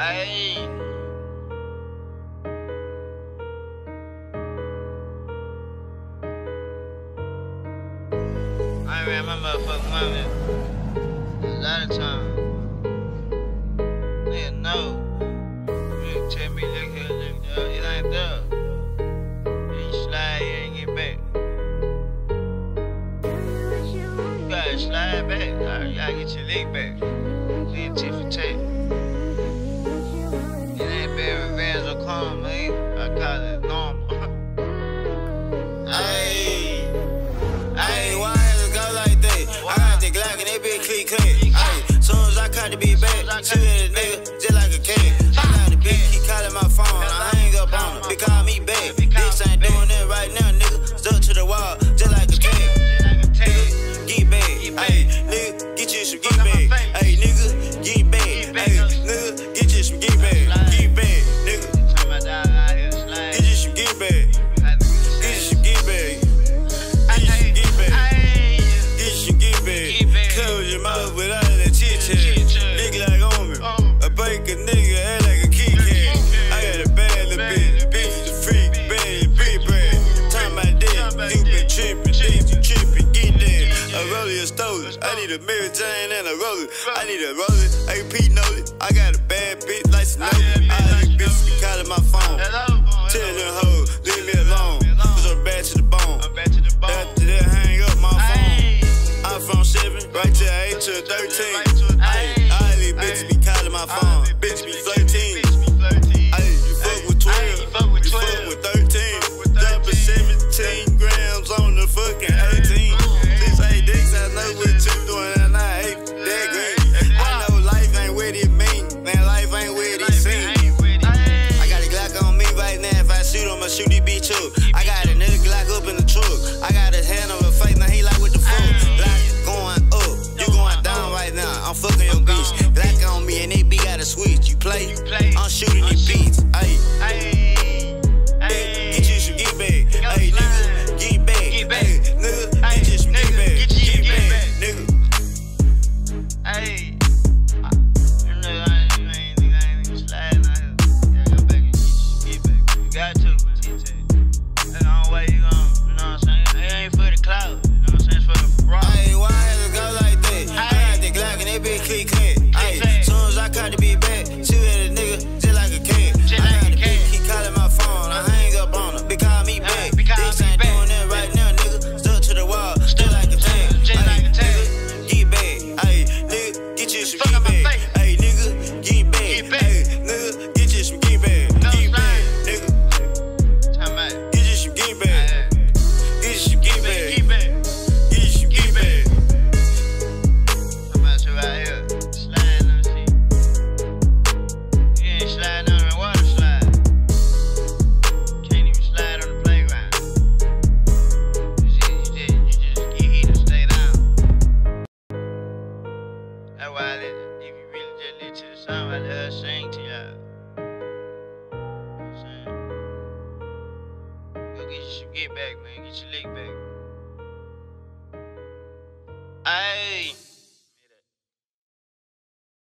Hey. I ran my motherfucking money a lot of times. Nigga, no. You tell me, look here, look there. It ain't there. You slide, you ain't get back. You gotta slide back. I gotta get your leg back. Then tit for tat. normally. I call it normal. Ayy. Ayy, why does it go like that? I got the Glock and that be click click. Ayy, soon as I caught the beat back, shoot at nigga. I need a Mary Jane and a roller. I need a roller. AP know it. I got a bad bitch like Snowy. I had a bitch she calling my phone. Tell her hoe, leave me alone. Cause I'm bad to the bone. After that, hang up my phone. I'm from 7 right to 8 to 13. I, had leave bitch be calling my phone. Bitch be flirting. back, man. Get your back.